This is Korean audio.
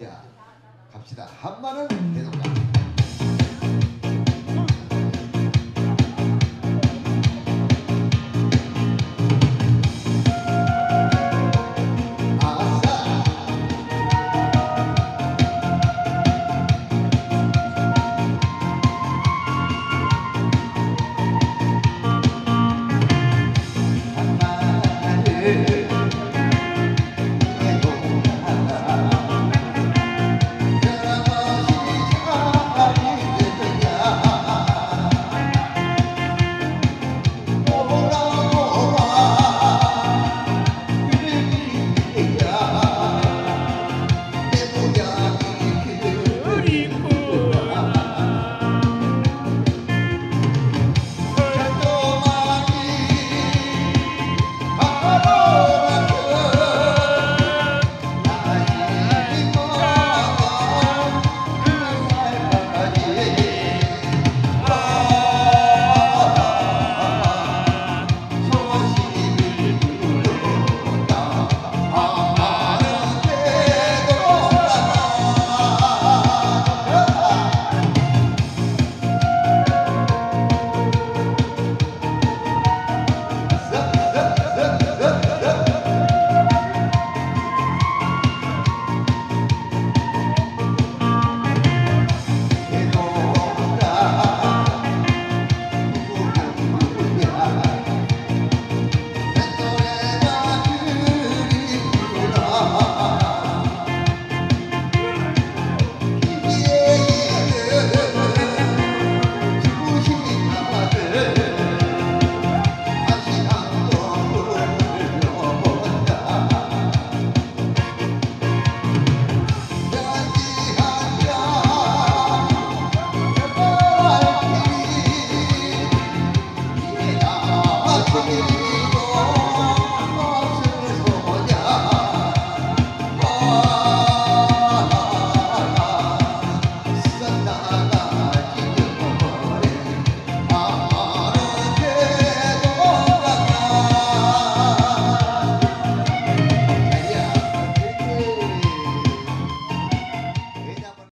자 갑시다 한마은 계속 가 yeah.